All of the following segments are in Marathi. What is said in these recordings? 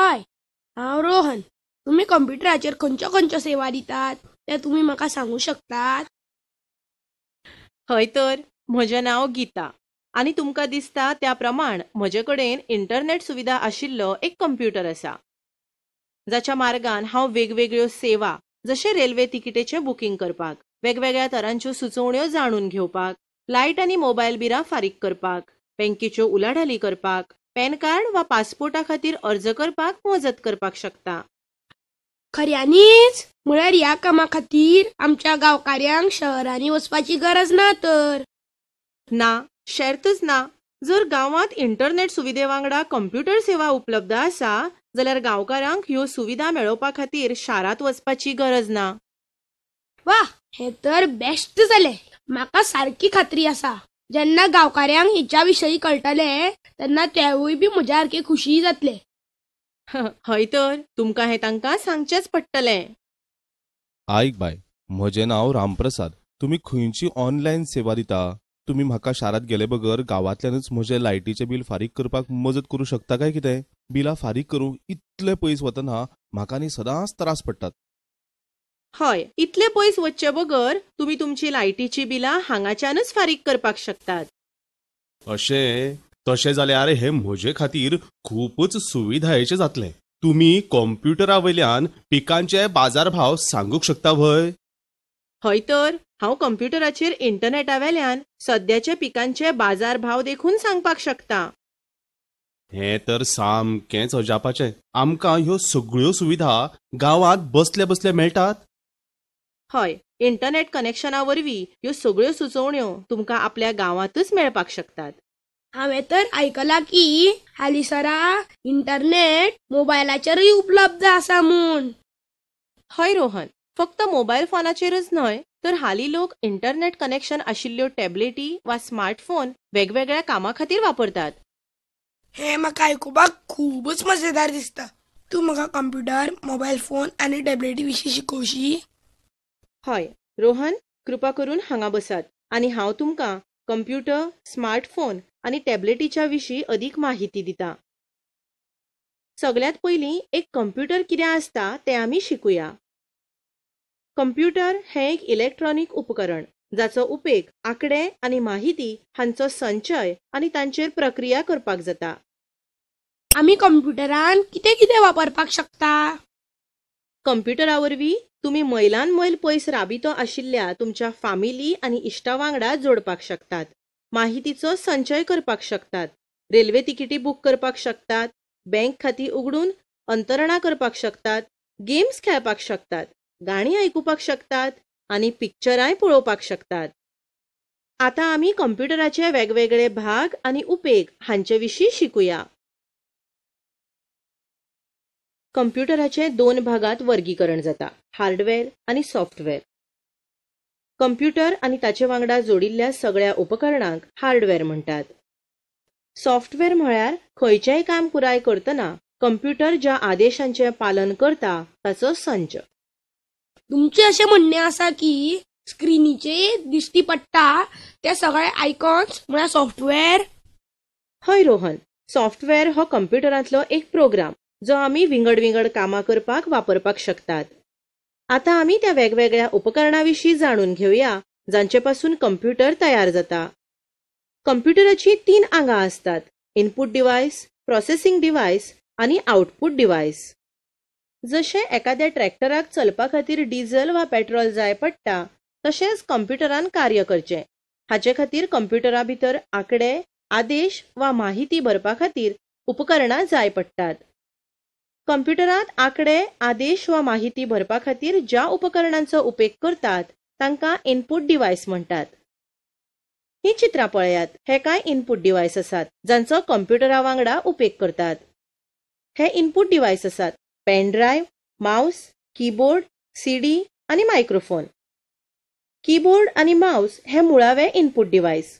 हाय. हांव रोहन तुमी कंप्युटराचेर खंयच्यो खंयच्यो सेवा दितात ते तुमी म्हाका सांगू शकतात? हय तर म्हजें नांव गीता. आनी तुमकां दिसता त्या प्रमाण म्हजे कडेन इंटरनेट सुविधा आशिल्लो एक कंप्युटर आसा जाच्या मार्गान हांव वेगवेगळ्यो सेवा जशे रेल्वे तिकेटीचें बुकींग करपाक वेगवेगळ्या तरांच्यो सुचोवण्यो जाणून घेवपाक लायट आनी मोबायल बिलां फारीक करपाक बँकेच्यो उलाढाली करपाक पॅन कार्ड वा पासपोर्टा खातीर अर्ज करपाक मजत करपाक शकता. खऱ्यांनीच म्हळ्यार ह्या कामा खातीर आमच्या गांवकार्यांक शहरांनी वचपाची गरज ना तर. ना शेर्तच ना. जर गांवांत इंटरनेट सुविधे वांगडा कंप्युटर सेवा उपलब्ध आसा जाल्यार गांवकारांक ह्यो सुविधा मेळोवपा खातीर शारांत वचपाची गरज ना. वा हे तर बेस्ट जालें म्हाका सारकी खात्री आसा. जेन्ना गांवकार्यांक हेच्या विशयी कळटलें तेन्ना तेवूय बी म्हज्या सारके खुशी जातले. हय तर तुमकां हें तांकां सांगचेंच पडटलें. आयक बाय म्हजें नांव रामप्रसाद. तुमी खंयची ऑनलायन सेवा दिता? तुमी म्हाका शारांत गेले बगर गांवांतल्यानच म्हजें लायटीचें बिल फारीक करपाक मजत करूं शकता काय कितें? बिलां फारीक करूंक इतले पयस वतना म्हाका न्ही सदांच त्रास पडटात. हय इतले पयस वचचे बगर तुमी तुमची लायटीची बिलां हांगाच्यानच फारीक करपाक शकतात. अशें तशें जाल्यार हें म्हजे खातीर खूपच सुविधायेचें जातलें. तुमी कॉम्प्युटरा वयल्यान पिकांचे बाजारभाव सांगूंक शकता व्हय? हय तर हांव कंप्युटराचेर इंटरनेटा वेल्यान सद्याचे पिकांचे बाजार भाव देखून सांगपाक शकता. हें तर सामकेंच अजापाचें. आमकां ह्यो सगळ्यो सुविधा गांवांत बसले बसले मेळटात? हय इंटरनेट कनेक्शना वरवीं ह्यो सगळ्यो सुचोवण्यो तुमकां आपल्या गांवांतच मेळपाक शकतात. हांवें तर आयकलां की हालीसरा इंटरनेट मोबायलाचेरूय उपलब्ध आसा म्हूण. हय रोहन फक्त मोबायल फोनाचेरच न्हय तर हालीं लोक इंटरनेट कनेक्शन आशिल्ल्यो टॅबलेटी वा स्मार्टफोन वेगवेगळ्या कामा खातीर वापरतात. हें म्हाका आयकुपाक खूबच मजेदार दिसता. तूं म्हाका कंप्युटर मोबायल फोन आनी टॅबलेटी विशीं शिकोवशी? हय रोहन कृपा करून हांगा बसात. आनी हांव तुमकां कंप्युटर स्मार्टफोन आनी टॅबलेटीच्या विशीं अदीक माहिती दितां. सगळ्यांत पयलीं एक कंप्युटर कितें आसता तें आमी शिकुया. कंप्युटर हें एक इलेक्ट्रॉनीक उपकरण जाचो उपेग आंकडे आनी माहिती हांचो संचय आनी तांचेर प्रक्रिया करपाक जाता. आमी कंप्युटरान कितें कितें वापरपाक शकता? कंप्युटरा वरवीं तुमी मैलान मैल पयस राबितो आशिल्ल्या तुमच्या फामिली आनी इश्टा वांगडा जोडपाक शकतात. माहितीचो संचय करपाक शकतात. रेल्वे तिकिटी बूक करपाक शकतात. बँक खातीं उगडून अंतरणां करपाक शकतात. गेम्स खेळपाक शकतात. गाणी आयकुपाक शकतात आनी पिक्चरांय पळोवपाक शकतात. आतां आमी कंप्युटराचे वेगवेगळे भाग आनी उपेग हांचे विशीं शिकुया. कंप्युटराचे दोन भागांत वर्गीकरण जाता हार्डवेअर आनी सॉफ्टवेअर. कंप्युटर आनी ताचे वांगडा जोडिल्ल्या सगळ्या उपकरणांक हार्डवेअर म्हणटात सॉफ्टवेअर म्हळ्यार खंयचेंय काम पुराय करतना कंप्युटर ज्या आदेशांचें पालन करता ताचो संच. तुमचें अशें म्हणणें आसा की स्क्रिनीचेर दिश्टी पडटा ते सगळे आयकॉन्स म्हळ्यार सॉफ्टवेअर. हय रोहन सॉफ्टवेअर हो कंप्युटरांतलो एक प्रोग्राम. जो आमी विंगड विंगड कामां करपाक वापरपाक शकतात. आतां आमी त्या वेगवेगळ्या उपकरणां विशीं जाणून घेवया जांचे पासून कंप्युटर तयार जाता. कंप्युटराची तीन आंगां आसतात इनपूट डिवायस प्रोसेसिंग डिवायस आनी आउटपूट डिवायस जशें एखाद्या ट्रॅक्टराक चलपा खातीर डिझल वा पेट्रोल जाय पडटा तशेंच कंप्युटरान कार्य करचें. हाचे खातीर कंप्युटरा भितर आंकडे आदेश वा माहिती भरपा खातीर उपकरणां जाय पडटात कंप्युटरांत आंकडे आदेश वा माहिती भरपा खातीर ज्या उपकरणांचो उपेग करतात तांकां इनपुट डिवायस म्हणटात ही चित्रां पळयात. हे कांय इनपूट डिवायस आसात जांचो कंप्युटरा वांगडा उपेग करतात. हे इनपूट डिवायस आसात. Pen drive mouse keyboard CD आनी मायक्रोफोन. कीबोर्ड आनी माउस हे मुळावे इनपूट डिवायस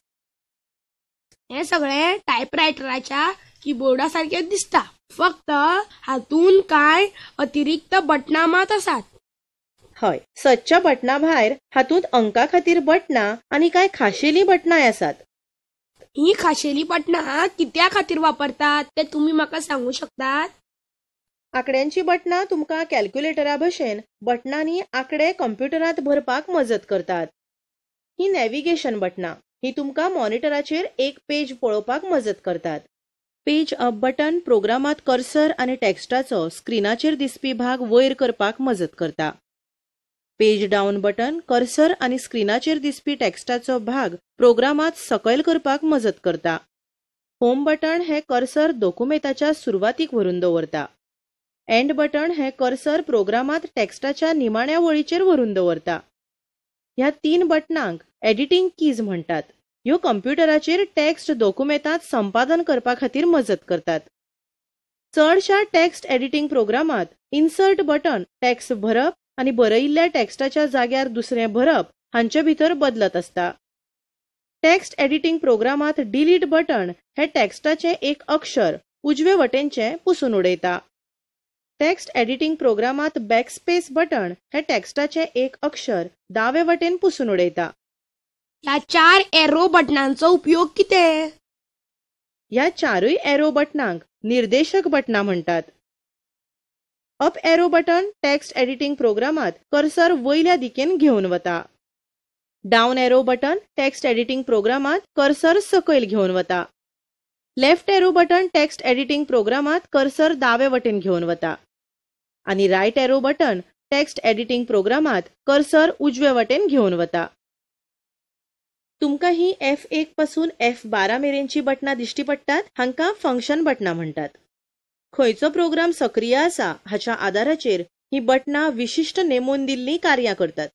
हे सगळे टायपरायटराच्या किबोर्डा सारखे दिसता. फक्त हातून कांय अतिरिक्त बटनां मात आसात हय सदच्या बटना भायर हातूंत अंका खातीर बटनां आनी कांय खाशेलीं बटनांय आसात ही खाशेली बटनां कित्या खातीर वापरतात ते तुमी म्हाका सांगू शकतात? आंकड्यांची बटणां तुमकां कॅल्क्युलेटरा भशेन बटणांनी आंकडे कंप्युटरांत भरपाक मजत करतात. ही नॅव्हिगेशन बटणां ही तुमकां मॉनिटराचेर एक पेज पळोवपाक मजत करतात. पेज अप बटन प्रोग्रामांत कर्सर आनी टेक्स्टाचो स्क्रिनाचेर दिसपी भाग वयर करपाक मजत करता. पेज डावन बटन कर्सर आनी स्क्रिनाचेर दिसपी टेक्स्टाचो भाग प्रोग्रामांत सकयल करपाक मजत करता. होम बटन हे कर्सर दोकुमेंताच्या सुरवातीक व्हरून दवरता. एंड बटन हे कर्सर प्रोग्रामांत टेक्स्टाच्या निमाण्या वळीचेर व्हरून दवरता. ह्या तीन बटनांक एडिटिंग कीज म्हणटात ह्यो कंप्युटराचेर टॅक्स्ट दोकुमेंतांत संपादन करपा खातीर मजत करतात. चडशा टॅक्स्ट एडिटिंग प्रोग्रामांत इन्सर्ट बटन टॅक्स्ट भरप आनी बरयिल्ल्या टॅक्स्टाच्या जाग्यार दुसरें भरप हांचे भितर बदलत आसता. टॅक्स्ट एडिटिंग प्रोग्रामांत डिलीट बटन हे टॅक्स्टाचें एक अक्षर उजवे वटेनचें पुसून उडयता. टॅक्स्ट एडिटिंग प्रोग्रामांत बॅकस्पेस बटन हे टॅक्स्टाचें एक अक्षर दावे वटेन पुसून उडयता. ह्या चार एरो बटनांचो उपयोग कितें ह्या चारूय एरो बटनांक निर्देशक बटनां म्हणटात up arrow button text editing प्रोग्रामांत cursor वयल्या दिकेन घेवन वता. Down arrow button text editing प्रोग्रामांत cursor सकयल घेवन वता. Left arrow button text editing प्रोग्रामांत cursor दावे वटेन घेवन वता. आनी right arrow button text editing प्रोग्रामांत cursor उजवे वटेन घेवन वता. तुमकां ही एफ एक पासून एफ बारा मेरेनची बटनां दिश्टी पडटात हांकां फंक्शन बटनां म्हणटात खंयचो प्रोग्राम सक्रिय आसा हाच्या आदाराचेर ही बटनां विशिश्ट नेमून दिल्लीं कार्यां करतात.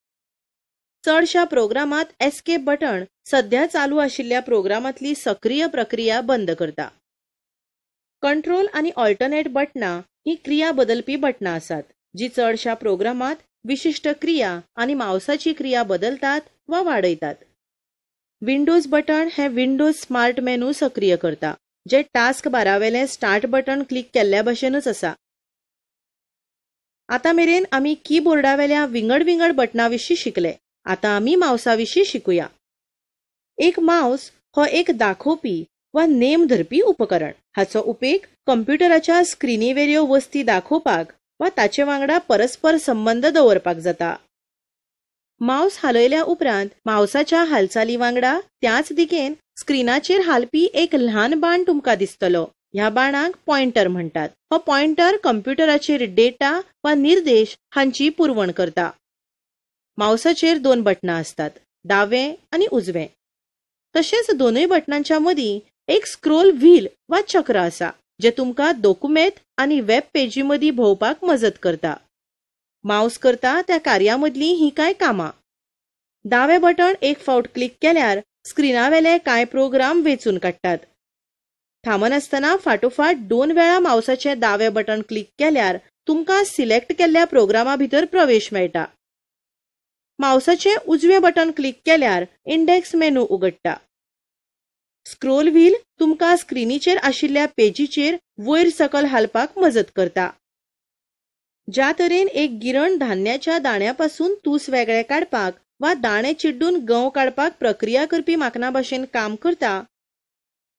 चडशा प्रोग्रामांत एस्केप बटण सध्या चालू आशिल्ल्या प्रोग्रामांतली सक्रिय प्रक्रिया बंद करता. कंट्रोल आनी ऑल्टरनेट बटनां ही क्रिया बदलपी बटनां आसात जी चडशा प्रोग्रामांत विशिश्ट क्रिया आनी मावसाची क्रिया बदलतात वा वाडयतात विंडोज बटण हे विंडोज स्मार्ट मेनू सक्रिय करता जे टास्क बारावेले स्टार्ट बटण क्लिक केल्ल्या भशेनूच आसा आतां मेरेन आमी कीबोर्डावेल्या विंगड विंगड बटना विशीं शिकले. आतां आमी मावसा विशीं शिकुया. एक मावस हो एक दाखोवपी वा नेम धरपी उपकरण. हाचो उपेग कंप्युटराच्या स्क्रिनीवेल्यो वस्ती दाखोवपाक वा ताचे वांगडा परस्पर संबंद दवरपाक जाता. मावस हालयल्या उपरांत मावसाच्या हालचाली वांगडा त्याच दिकेन स्क्रिनाचेर हालपी एक ल्हान बाण तुमकां दिसतलो. ह्या बाणाक पॉइंटर म्हणटात. हो पॉइंटर कंप्युटराचेर डेटा वा निर्देश हांची पुरवण करता. मावसाचेर दोन बटनां असतात. दावे आनी उजवे. तशेंच दोनूय बटनांच्या मदीं एक स्क्रोल व्हील वा चक्र आसा जे तुमकां दोकुमेंत आनी वेब पेजी मदीं भोंवपाक मजत करता. मावस करता त्या कार्या मदलीं ही कांय कामां? दावे बटण एक फावट क्लिक केल्यार स्क्रिनावेले कांय प्रोग्राम वेचून काडटात थांबनासतना फाटोफाट दोन वेळा मावसाचें दावे बटण क्लिक केल्यार तुमकां सिलेक्ट केल्ल्या प्रोग्रामा भितर प्रवेश मेळटा. मावसाचें उजवें बटण क्लिक केल्यार इंडेक्स मेनू उगडटा स्क्रोल व्हील तुमकां स्क्रिनीचेर आशिल्ल्या पेजीचेर वयर सकल हालपाक मजत करता. ज्या तरेन एक गिरण धान्याच्या दाण्यापासून तूस वेगळे काडपाक वा दाणे चिड्डून गंव काडपाक प्रक्रिया करपी माकना भशेन काम करता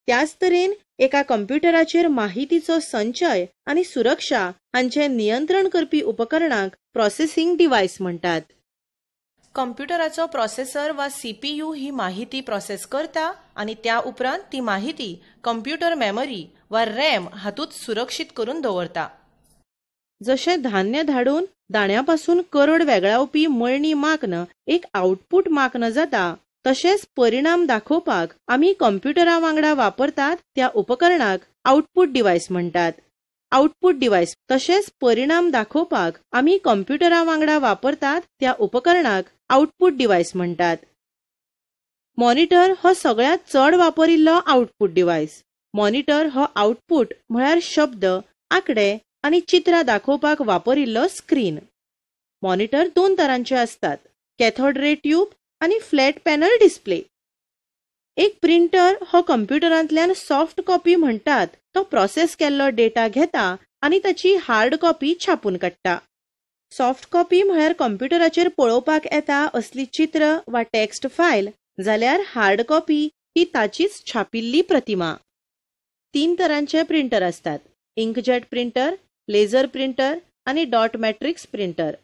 त्याच तरेन एका कंप्युटराचेर माहितीचो संचय आनी सुरक्षा हांचे नियंत्रण करपी उपकरणाक प्रोसेसिंग डिव्हाइस म्हणटात कंप्युटराचो प्रोसेसर वा सीपीयू ही माहिती प्रोसेस करता आनी त्या उपरांत ती माहिती कंप्युटर मेमरी वा रॅम हातूंत सुरक्षीत करून दवरता. जशें धान्य धाडून दाण्यापासून करड वेगळावपी मळणी माकन एक आउटपुट माकन जाता तशेंच परिणाम दाखोवपाक आमी कॉम्प्युटरा वांगडा वापरतात त्या उपकरणाक आउटपुट डिव्हाइस म्हणटात आउटपुट डिव्हाइस तशेंच परिणाम दाखोवपाक आमी कॉम्प्युटरा वांगडा वापरतात त्या उपकरणाक आउटपुट डिव्हाइस म्हणटात मॉनिटर हो सगळ्यांत चड वापरिल्लो आउटपुट डिव्हाइस मॉनिटर हो आउटपुट म्हळ्यार शब्द आंकडे आनी चित्रां दाखोवपाक वापरिल्लो स्क्रीन. मॉनिटर दोन तरांचे असतात कॅथोड रे ट्यूब आनी फ्लॅट पॅनल डिस्प्ले. एक प्रिंटर हो कंप्युटरांतल्यान सॉफ्ट कॉपी म्हणटात तो प्रोसेस केल्लो डेटा घेता आनी ताची हार्ड कॉपी छापून काडटा. सॉफ्ट कॉपी म्हळ्यार कंप्युटराचेर पळोवपाक येता असली चित्र वा टेक्स्ट फायल जाल्यार हार्ड कॉपी ही ताचीच छापिल्ली प्रतिमा. तीन तरांचे प्रिंटर असतात इंकजेट प्रिंटर लेझर प्रिंटर आणि डॉट मॅट्रिक्स प्रिंटर.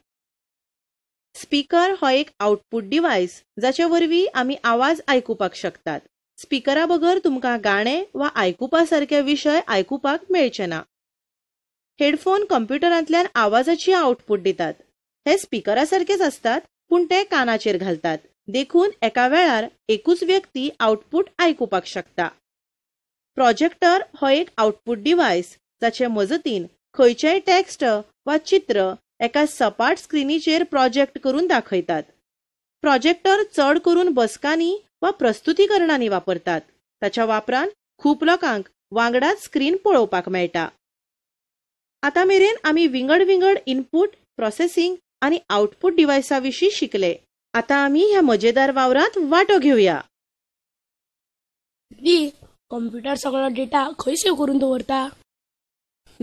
स्पीकर हो एक आउटपुट डिव्हाइस जाचे वरवीं आमी आवाज आयकुपाक शकतात. स्पीकरा बगर तुमकां गाणें वा आयकुपा सारके विशय आयकुपाक मेळचे ना हेडफोन कॉम्प्युटरांतल्यान आवाजाची आउटपुट दितात. हे स्पीकरा सारकेच असतात पूण ते कानाचेर घालतात. देखून एका वेळार एकूच व्यक्ती आउटपुट आयकुपाक शकता. प्रोजेक्टर हो एक आउटपुट डिव्हाइस जाचे मजतीन खंयचेय टेक्स्ट वा चित्र एका सपाट स्क्रिनीचेर प्रोजेक्ट करून दाखयतात. प्रोजेक्टर चड करून बसकांनी वा प्रस्तुतीकरणांनी वापरतात. ताच्या वापरान खूप लोकांक वांगडाच स्क्रीन पळोवपाक मेळटा. आतां मेरेन आमी विंगड विंगड इनपूट प्रोसेसिंग आनी आउटपुट डिव्हायसा विशीं शिकले. आतां आमी ह्या मजेदार वावरांत वांटो घेवया दी कॉम्प्युटर सगळो डेटा खंय सेव्ह करून दवरता?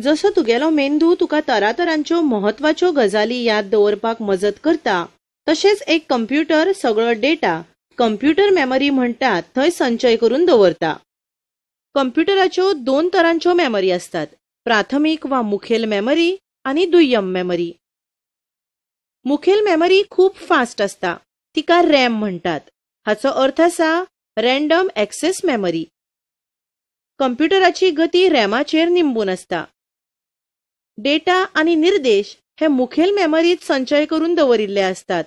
जसो तुगेलो मेंदू तुका तरातरांच्यो म्हत्वाच्यो गजाली याद दवरपाक मजत करता तशेंच एक कंप्युटर सगळो डेटा कंप्युटर मेमरी म्हणटात थंय संचय करून दवरता. कंप्युटराच्यो दोन तरांच्यो मेमरी असतात प्राथमीक वा मुखेल मेमरी आनी दुय्यम मेमरी. मुखेल मेमरी खूप फास्ट आसता तिका रॅम म्हणटात हाचो अर्थ आसा रँडम एक्सेस मेमरी. कंप्युटराची गती रॅमाचेर निंबून आसता डेटा आणि निर्देश हे मुखेल मेमरीत संचय करून दवरिल्ले असतात.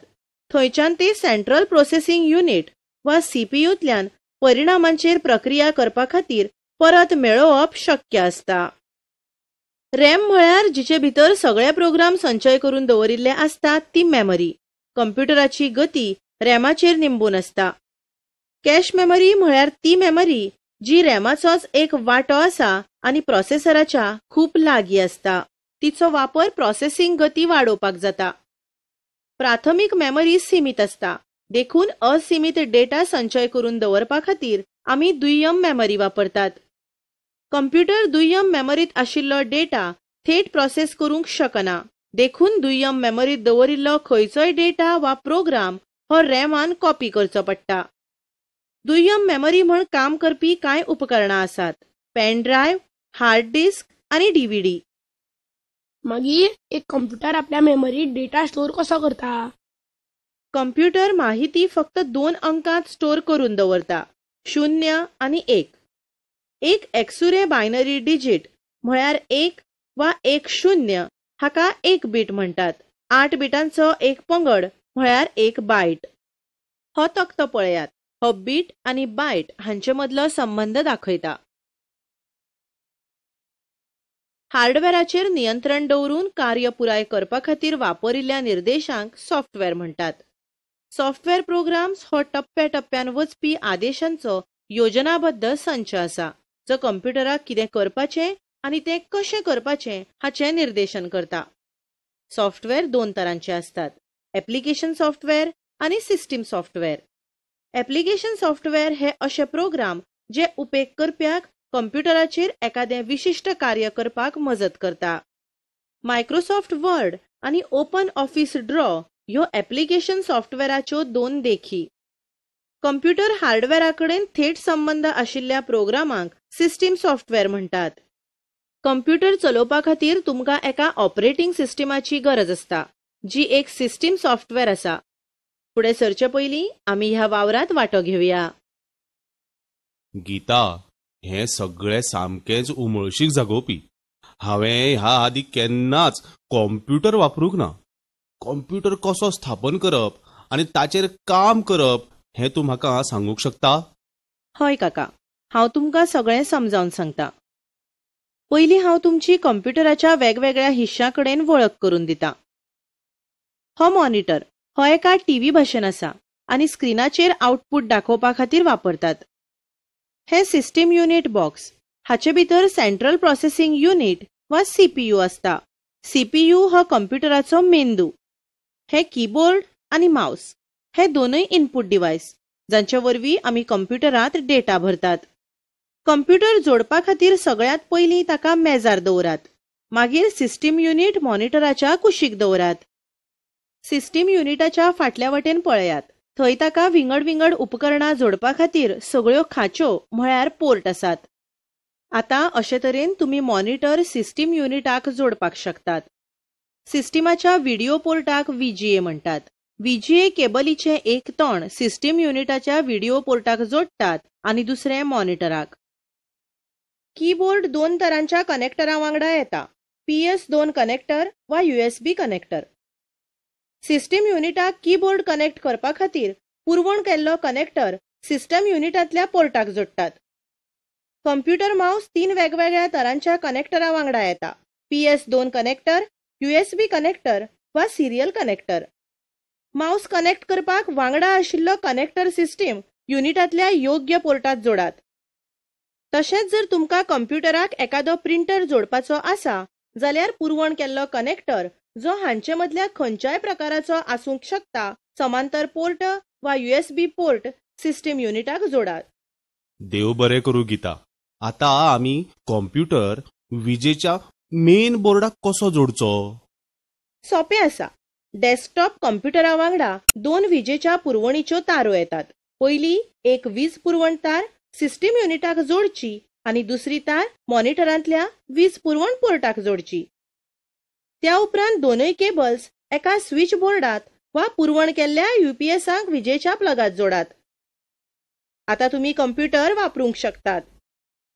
थंयच्यान ते सेंट्रल प्रोसेसिंग युनिट वा सीपीयूतल्यान परिणामांचेर प्रक्रिया करपा खातीर परत मेळोवप शक्य असता रॅम म्हळ्यार जिचे भितर सगळे प्रोग्राम संचय करून दवरिल्ले असतात ती मेमरी. कंप्युटराची गती रॅमाचेर निंबून असता कॅश मेमरी म्हळ्यार ती मेमरी जी रॅमाचोच एक वांटो आसा आनी प्रोसेसराच्या खूप लागीं आसता. तिचो वापर प्रोसेसिंग गती वाडोवपाक जाता. प्राथमीक मेमरी सीमित आसता देखून असीमित डेटा संचय करून दवरपा खातीर आमी दुय्यम मेमरी वापरतात. कंप्युटर दुय्यम मेमरीत आशिल्लो डेटा थेट प्रोसेस करूंक शकना. देखून दुय्यम मेमरीत दवरिल्लो खंयचोय डेटा वा प्रोग्राम हो रॅमान कॉपी करचो पडटा. दुय्यम मेमरी म्हण काम करपी कांय उपकरणां आसात. पेन ड्रायव्ह हार्ड डिस्क आनी डीव्हीडी मागीर एक कॉम्प्युटर आपल्या मेमरीत डेटा स्टोर कसो करता? कम्प्युटर माहिती फक्त दोन अंकात स्टोर करून दवरता. शून्य आणि एक. एक एक्सुरे बायनरी डिजिट म्हळ्यार एक वा एक शून्य हाका एक बीट म्हणटात आठ बिटांचो एक पंगड म्हळ्यार एक बायट हो तक्तो पळयात. हो बीट आणि बायट हांचे मदलो संबंध दाखयता. हार्डवेराचेर नियंत्रण दवरून कार्य पुराय करपा खातीर वापरिल्ल्या निर्देशांक सॉफ्टवेअर म्हणटात सॉफ्टवेअर प्रोग्राम्स हो टप्प्या टप्प्यान वचपी आदेशांचो योजनाबद्द संच आसा जो कंप्युटराक कितें करपाचें आनी तें कशें करपाचें हाचें निर्देशन करता. सॉफ्टवेअर दोन तरांचे असतात ऍप्लिकेशन सॉफ्टवॅर आनी सिस्टीम सॉफ्टवेअर. ऍप्लिकेशन सॉफ्टवेअर हे अशे प्रोग्राम जे उपेग करप्याक कंप्युटराचेर एखादें विशिश्ट कार्य करपाक मजत करता. मायक्रोसॉफ्ट वर्ड आनी ओपन ऑफिस ड्रॉ ह्यो ऍप्लिकेशन सॉफ्टवेराच्यो दोन देखी. कंप्युटर हार्डवेरा कडेन थेट संबंध आशिल्ल्या प्रोग्रामांक सिस्टीम सॉफ्टवेअर म्हणटात कंप्युटर चलोवपा खातीर तुमकां एका ऑपरेटिंग सिस्टमाची गरज आसता जी एक सिस्टीम सॉफ्टवेअर आसा. फुडें सरचे पयलीं आमी ह्या वावरांत वांटो घेवया गीता हें सगळें सामकेंच उमळशीक जागोवपी. हांवें ह्या आदीं केन्नाच कॉम्प्युटर वापरूंक ना. कॉम्प्युटर कसो स्थापन करप आनी ताचेर काम करप हें तूं म्हाका सांगूंक शकता? हय काका. हांव तुमकां सगळें समजावन सांगता. पयलीं हांव तुमची कंप्युटराच्या वेगवेगळ्या हिश्श्यां कडेन वळख करून दितां. हो मॉनिटर हो एका टीव्ही भशेन आसा आनी स्क्रिनाचेर आउटपुट दाखोवपा खातीर वापरतात. हे सिस्टीम युनिट बॉक्स हाचे भितर सेंट्रल प्रोसेसिंग युनिट वा सीपीयू असता. सीपीयू हो कंप्युटराचो मेंदू हे कीबोर्ड आनी माउस हे दोनूय इनपुट डिव्हाइस जांचे वरवीं आमी कंप्युटरांत डेटा भरतात. कंप्युटर जोडपा खातीर सगळ्यात पयलीं ताका मेजार दवरात मागीर सिस्टीम युनिट मॉनिटराच्या कुशीक दवरात. सिस्टीम युनिटाच्या फाटल्या वटेन पळयात. थंय ताका विंगड विंगड उपकरणां जोडपा खातीर सगळ्यो खांच्यो म्हळ्यार पोर्ट आसात. आतां अशे तरेन तुमी मॉनिटर सिस्टीम युनिटाक जोडपाक शकतात. सिस्टीमाच्या व्हिडिओ पोर्टाक व्हीजीए म्हणटात व्हीजीए केबलीचे एक तोंड सिस्टीम युनिटाच्या व्हिडिओ पोर्टाक जोडटात आनी दुसरे मॉनिटराक. कीबोर्ड दोन तरांच्या कनेक्टरा वांगडा येता पीएस दोन कनेक्टर वा युएसबी कनेक्टर. सिस्टीम युनिटाक कीबोर्ड कनेक्ट करपा खातीर पुरवण केल्लो कनेक्टर सिस्टम युनिटांतल्या पोर्टाक जोडटात. कॉम्प्युटर माउस तीन वेगवेगळ्या तरांच्या कनेक्टरा वांगडा येता. पी एस दोन कनेक्टर युएसबी कनेक्टर वा सिरियल कनेक्टर. माउस कनेक्ट करपाक वांगडा आशिल्लो कनेक्टर सिस्टीम युनिटांतल्या योग्य पोर्टात जोडात. तशेंच जर तुमकां कॉम्प्युटराक एखादो प्रिंटर जोडपाचो आसा जाल्यार पुरवण केल्लो कनेक्टर जो हांचे मदल्या खंयच्याय प्रकाराचो आसूंक शकता समांतर पोर्ट वा युएसबी पोर्ट सिस्टीम युनिटाक जोडात. देव बरें करूं गीता. आता आमी कॉम्प्युटर विजेच्या मेन बोर्डाक कसो जोडचो? सोपें आसा. डेस्कटॉप कॉम्प्युटरा वांगडा दोन विजेच्या पुरवणीच्यो तारो येतात. पयली एक वीज पुरवण तार सिस्टीम युनिटाक जोडची आणि दुसरी तार मॉनिटरांतल्या वीज पुरवण पोर्टाक जोडची. त्या उपरांत दोनूय केबल्स एका स्विच बोर्डात वा पुरवण केल्ल्या युपीएसाक विजेच्या प्लगात जोडात. आता तुम्ही कॉम्प्युटर वापरूंक शकतात.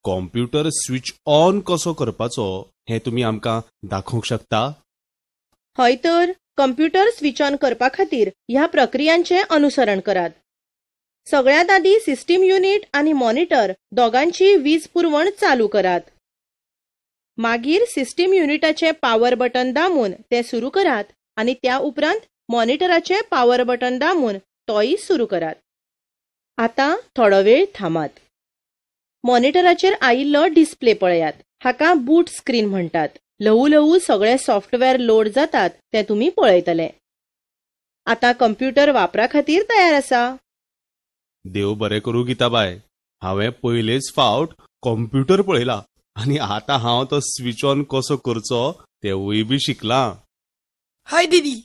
कॉम्प्युटर स्विच ऑन कसो करपाचो हें तुमी आमकां दाखोवंक शकता? हय तर कॉम्प्युटर स्विच ऑन करपा खातीर ह्या प्रक्रियांचे अनुसरण करात. सगळ्यात आधी सिस्टीम युनिट आणि मॉनिटर दोगांची वीज पुरवण चालू करात. मागीर सिस्टीम युनिटाचे पॉवर बटन दामून ते सुरू करात आणि त्या उपरांत मॉनिटराचे पॉवर बटन दामून तोय सुरू करात. आता थोडो वेळ थांबात. मॉनिटराचेर आयिल्लो डिस्प्ले पळयात. हाका बूट स्क्रीन म्हणटात ल्हवू ल्हवू सगळे सॉफ्टवेअर लोड जातात ते तुम्ही पळयतले. आता कम्प्युटर वापरा खातीर तयार आसा देव बरें करूं गीताबाय. हांवें पयलेच फावट कॉम्प्युटर पळयला. आनी आतां हांव तो स्विच ऑन कसो करचो तेवूय बी शिकलां. हय दिदी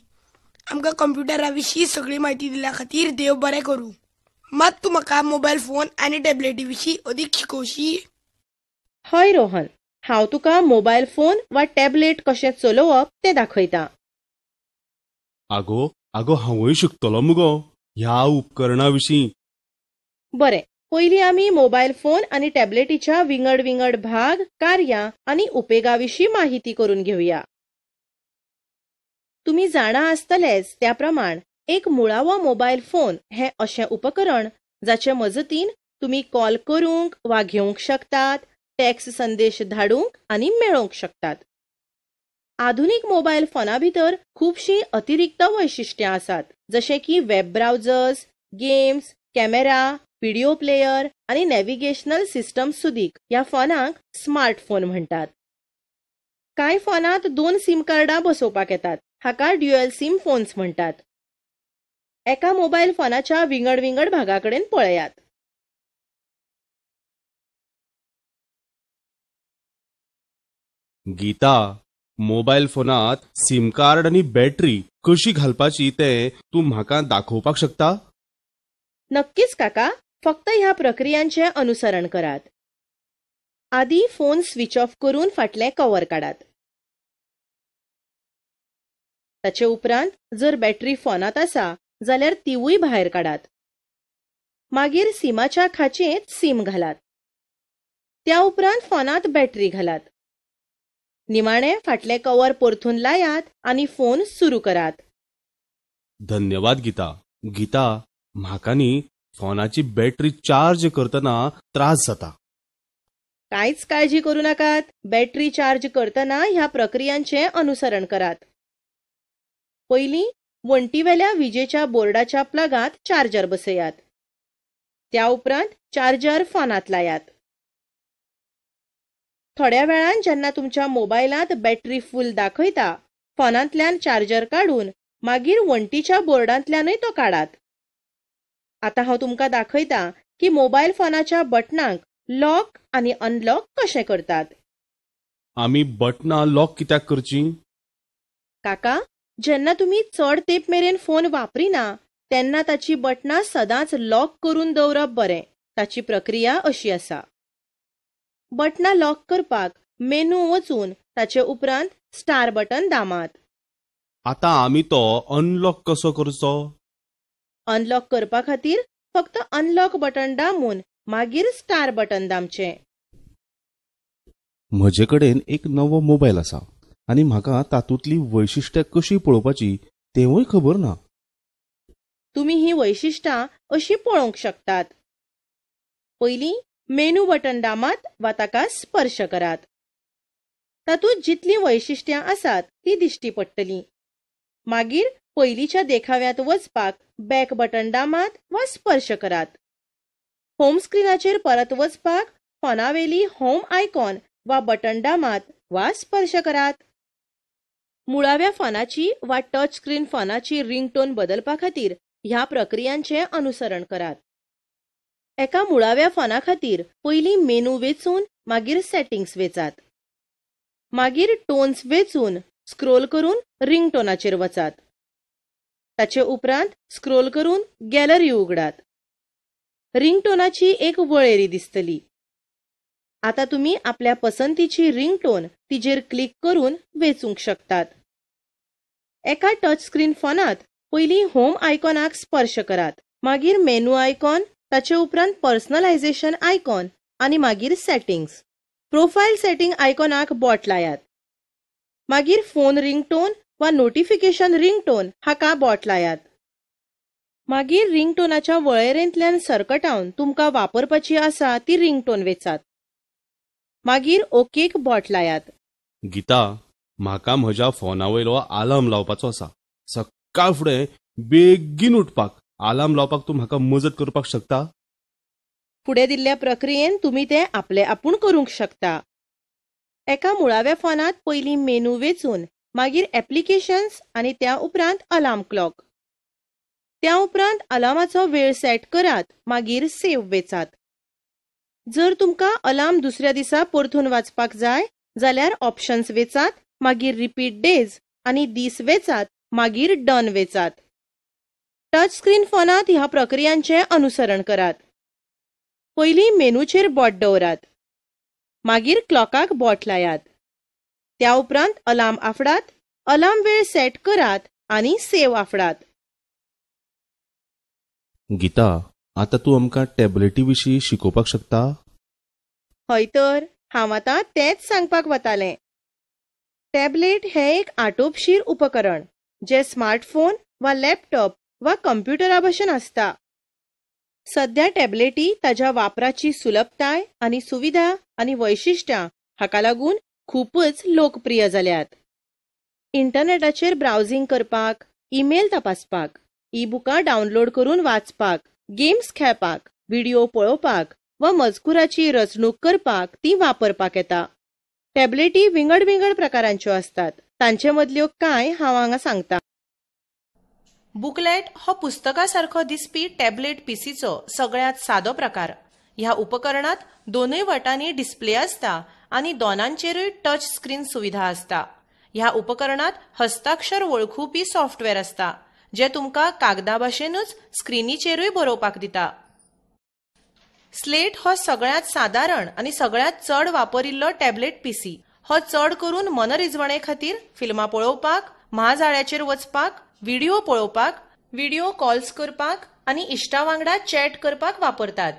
आमकां कॉम्प्युटरा विशीं सगळी म्हायती दिल्या खातीर देव बरें करूं. मात तूं म्हाका मोबायल फोन आनी टॅबलेटी विशीं अदीक शिकोवशी. हय रोहन हांव तुका मोबायल फोन वा टॅबलेट कशें चलोवप तें दाखयतां. आगो आगो हांवूय शिकतलो मुगो ह्या उपकरणा विशीं. बरें पयलीं आमी मोबायल फोन आनी टॅबलेटीच्या विंगड विंगड भाग कार्यां आनी उपेगा विशीं माहिती करून घेवया तुम्ही जाणा आसतलेच त्या प्रमाण एक मुळावो मोबायल फोन हे अशें उपकरण जाचे मजतीन तुम्ही कॉल करूंक वा घेवंक शकतात टॅक्स संदेश धाडूंक आनी मेळोवंक शकतात. आधुनीक मोबायल फोना भितर खुबशीं अतिरिक्त वैशिश्ट्यां आसात जशें की web browsers games camera video player आनी नॅव्हिगेशनल सिस्टम सुदीक ह्या फोनाक स्मार्टफोन म्हणटात कांय फोनांत दोन सिम कार्डां बसोवपाक येतात हाका ड्युअल सिम फोन्स म्हणटात एका मोबायल फोनाच्या विंगड विंगड भागाकडेन पळयात. गीता मोबायल फोनात सिम कार्ड आनी बॅटरी कशी घालपाची तें तूं म्हाका दाखोवपाक शकता? नक्कीच काका. फक्त ह्या प्रक्रियांचे अनुसरण करात. आधी फोन स्विच ऑफ करून फाटले कवर काडात ताचे उपरांत जर बॅटरी फोनात आसा जाल्यार तिवूय भायर काडात मागीर सिमाच्या खाचेंत सीम घालात. त्या उपरांत फोनात बॅटरी घालात. निमाणे फाटले कवर परतून लायात आनी फोन सुरू करात. धन्यवाद गीता. गीता म्हाका न्ही फोनाची बॅटरी चार्ज करतना त्रास जाता. कांयच काळजी करू नाकात. बॅटरी चार्ज करतना ह्या प्रक्रियांचे अनुसरण करात. पयलीं वण्टीवेल्या विजेच्या बोर्डाच्या प्लगात चार्जर बसयात. त्या उपरांत चार्जर फोनात लायात. थोड्या वेळान जेन्ना तुमच्या मोबायलांत बॅटरी फूल दाखयता फोनांतल्यान चार्जर काडून मागीर वण्टीच्या बोर्डांतल्यानय तो काडात आतां हांव तुमकां दाखयतां की मोबायल फोनाच्या बटनांक लॉक आनी अनलॉक कशें करतात? आमी बटनां लॉक कित्याक करची? काका जेन्ना तुमी चड तेंप मेरेन फोन वापरिना तेन्ना ताची बटनां सदांच लॉक करून दवरप बरें. ताची प्रक्रिया अशी आसा. बटनां लॉक करपाक मेनू वचून ताचे उपरांत स्टार बटन दामात. आता आमी तो अनलॉक कसो करचो? अनलॉक करपा खातीर फक्त अनलॉक बटन दामून मागीर स्टार बटन दामचें. म्हजे कडेन एक नवो मोबायल आसा आनी म्हाका तातूंतली वैशिश्ट्यां कशी पळोवपाची तेवूय खबर ना. तुमी ही वैशिश्टां अशी पळोवंक शकतात. पयलीं मेनू बटन दामात वा ताका स्पर्श करात. तातूंत जितलीं वैशिश्ट्यां आसात ती दिश्टी पडटलीं. मागीर पयलींच्या देखाव्यांत वचपाक बॅक बटन दामात वा स्पर्श करात. होम स्क्रीनाचेर परत वचपाक फोनावेली होम आयकॉन वा बटन दामात वा स्पर्श करात. मुळाव्या फोनाची वा टच स्क्रीन फोनाची रिंगटोन बदलपा खातीर ह्या प्रक्रियांचे अनुसरण करात. एका मुळाव्या फोना खातीर पयलीं मेनू वेचून मागीर सेटिंग्स वेचात. मागीर टोन्स वेचून स्क्रोल करून रिंगटोनाचेर वचात. ताचे उपरांत स्क्रोल करून गॅलरी उगडात रिंगटोनाची एक वळेरी दिसतली. आता तुम्ही आपल्या पसंतीची रिंगटोन तिचेर क्लिक करून वेचूंक शकतात. एका टच स्क्रीन फोनात पयलीं होम आयकॉनाक स्पर्श करात. मागीर मेनू आयकॉन ताचे उपरांत पर्सनलायझेशन आयकॉन आनी मागीर सेटिंग्स प्रोफायल सेटिंग आयकॉनाक बोट लायात. मागीर फोन रिंगटोन वा नोटिफिकेशन रिंगटोन हाका बोट लायात मागीर रिंगटोनाच्या वळेरेंतल्यान सरकटावन तुमकां वापरपाची आसा ती रिंगटोन वेचात. मागीर ओकेक बोट लायात गीता म्हाका म्हज्या फोनावयलो आलार्म लावपाचो आसा. सकाळ फुडें बेगीन उठपाक. आलार्म लावपाक तूं म्हाका मजत करपाक शकता? फुडें दिल्ल्या प्रक्रियेन तुमी तें आपले आपूण करूंक शकता. एका मुळाव्या फोनात पयलीं मेनू वेचून मागीर एप्लिकेशन्स आनी त्या उपरांत अलार्म क्लॉक त्या उपरांत अलार्माचो वेळ सेट करात मागीर सेव वेचात. जर तुमकां अलार्म दुसऱ्या दिसा परतून वाचपाक जाय जाल्यार ऑप्शन्स वेचात मागीर रिपीट डेज आनी दीस वेचात मागीर डन वेचात. टच स्क्रीन फोनात ह्या प्रक्रियांचें अनुसरण करात. पयलीं मेनूचेर बोट दवरात. मागीर क्लॉकाक बोट लायात. त्या उपरांत अलार्म आफडात अलार्म वेळ सेट करात आनी सेव्ह आफडात. गीता आता तूं आमकां टॅबलेटी विशीं शिकोवपाक शकता? हय तर हांव आतां तेंच सांगपाक वतालें. टॅबलेट हें एक आटोपशीर उपकरण जें स्मार्टफोन वा लॅपटॉप वा कंप्युटरा भशेन आसता. सध्या टॅबलेटी ताच्या वापराची सुलभताय आनी सुविधा आनी वैशिश्ट्यां हाका लागून खूपच लोकप्रिय जाल्यात इंटरनेटाचेर ब्रावझिंग करपाक ईमेल तपासपाक ई बुकां डावनलोड करून वाचपाक गेम्स खेळपाक व्हिडिओ पळोवपाक वा मजकुराची रचणूक करपाक ती वापरपाक येता. टॅबलेटी विंगड विंगड प्रकारांच्यो असतात. तांचे मदल्यो कांय हांव हांगा सांगता. बुकलेट हो पुस्तका सारको दिसपी टॅबलेट पीसीचो सगळ्यात सादो प्रकार. ह्या उपकरणात दोनूय वटांनी डिस्प्ले आसता आनी दोनांचेरूय टच स्क्रीन सुविधा आसता ह्या उपकरणात हस्ताक्षर वळखुपी सॉफ्टवेअर आसता जे तुमकां कागदा भाशेनूच स्क्रिनीचेरूय बरोवपाक दिता. स्लेट हो सगळ्यात सादारण आनी सगळ्यात चड वापरिल्लो टॅबलेट पीसी हो चड करून मनरिजवणे खातीर फिल्मां पळोवपाक म्हाजाळ्याचेर वचपाक व्हिडिओ पळोवपाक व्हिडिओ कॉल्स करपाक आनी इश्टा वांगडा चॅट करपाक वापरतात.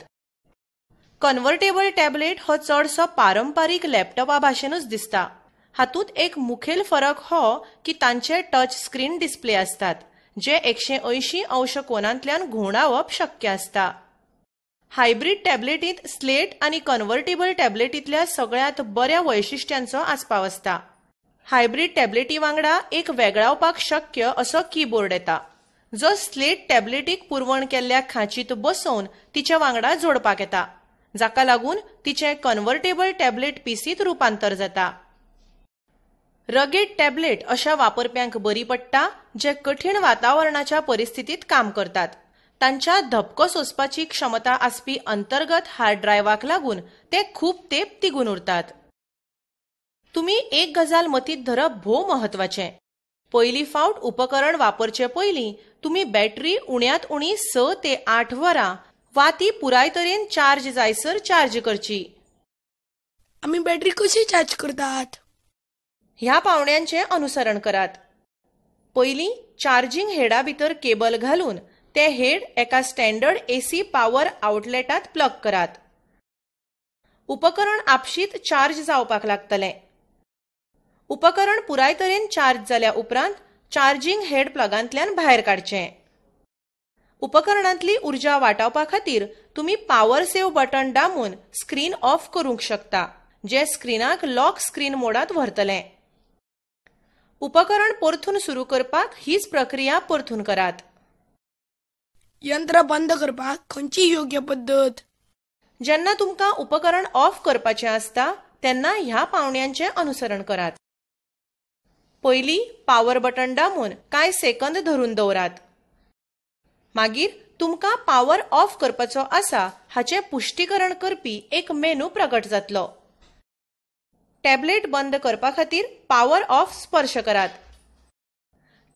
कन्वर्टेबल टॅबलेट हो चडसो पारंपारीक लॅपटॉपा भाशेनूच दिसता. हातूंत एक मुखेल फरक हो की तांचे टच स्क्रीन डिस्प्ले असतात जे एकशे अंयशीं अंश कोनांतल्यान घुंवडावप शक्य आसता हायब्रीड टॅबलेटींत स्लेट आनी कन्वर्टेबल टॅबलेटींतल्या सगळ्यांत बऱ्या वैशिश्ट्यांचो आस्पाव आसता हायब्रीड टॅबलेटी वांगडा एक वेगळावपाक शक्य असो कीबोर्ड येता. जो स्लेट टॅबलेटीक पुरवण केल्ल्या खांचीत बसोवन तिच्या वांगडा जोडपाक येता. जाका लागून तिचें कन्वर्टेबल टॅबलेट पीसीत रुपांतर जाता. रगेट टॅबलेट अशा वापरप्यांक बरी पडटा जे कठीण वातावरणाच्या परिस्थितीत काम करतात. तांच्या धपको सोंसपाची क्षमता आसपी अंतर्गत हार्ड ड्रायव्हाक लागून ते खूब तेंप तिगून उरतात. तुमी एक गजाल मतींत धरप भोव महत्वाचें. पयली फावट उपकरण वापरचे पयलीं तुमी बॅटरी उण्यांत उणी स ते आठ वरां वा ती पुराय तरेन चार्ज जायसर चार्ज करची. आम्ही बॅटरी कशी चार्ज करतात? ह्या पावण्यांचे अनुसरण करात. पयलीं चार्जिंग हेडा भितर केबल घालून ते हेड एका स्टँडर्ड एसी पॉवर आउटलेटात प्लग करात. उपकरण आपशीत चार्ज जावपाक लागतलें. उपकरण पुराय तरेन चार्ज जाल्या उपरांत चार्जिंग हेड प्लगांतल्यान भायर काडचें उपकरणांतली उर्जा वाटावपा खातीर तुमी पॉवर सेव्ह बटन दामून स्क्रीन ऑफ करूंक शकता जे स्क्रीनाक लॉक स्क्रीन मोडात व्हरतलें. उपकरण परतून सुरू करपाक हीच प्रक्रिया परतून करात. यंत्र बंद करपाक खंयची योग्य पद्दत जेन्ना तुमकां उपकरण ऑफ करपाचें आसता तेन्ना ह्या पावण्यांचें अनुसरण करात. पयलीं पॉवर बटन दामून कांय सेकंद धरून दवरात. मागीर तुमकां पावर ऑफ करपाचो आसा हाचें पुष्टीकरण करपी एक मेनू प्रकट जातलो. टॅबलेट बंद करपा खातीर पावर ऑफ स्पर्श करात.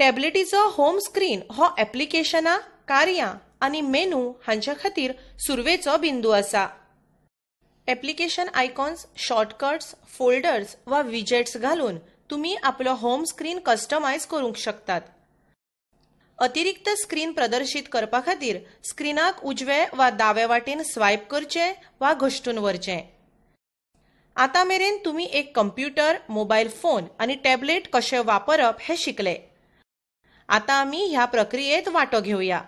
टॅबलेटीचो होम स्क्रीन हो ऍप्लिकेशनां कार्यां आनी मेनू हांचे खातीर सुरवेचो बिंदू आसा. ऍप्लिकेशन आयकॉन्स शॉर्टकट्स फोल्डर्स वा विजेट्स घालून तुमी आपलो होम स्क्रीन कस्टमायज करूंक शकतात. अतिरिक्त स्क्रीन प्रदर्शीत करपा खातीर स्क्रिनाक उजवे वा दावे वाटेन स्वायप करचें वा घश्टून व्हरचें आतां मेरेन तुमी एक कंप्युटर मोबायल फोन आनी टॅबलेट कशें वापरप हें शिकले. आतां आमी ह्या प्रक्रियेंत वांटो घेवया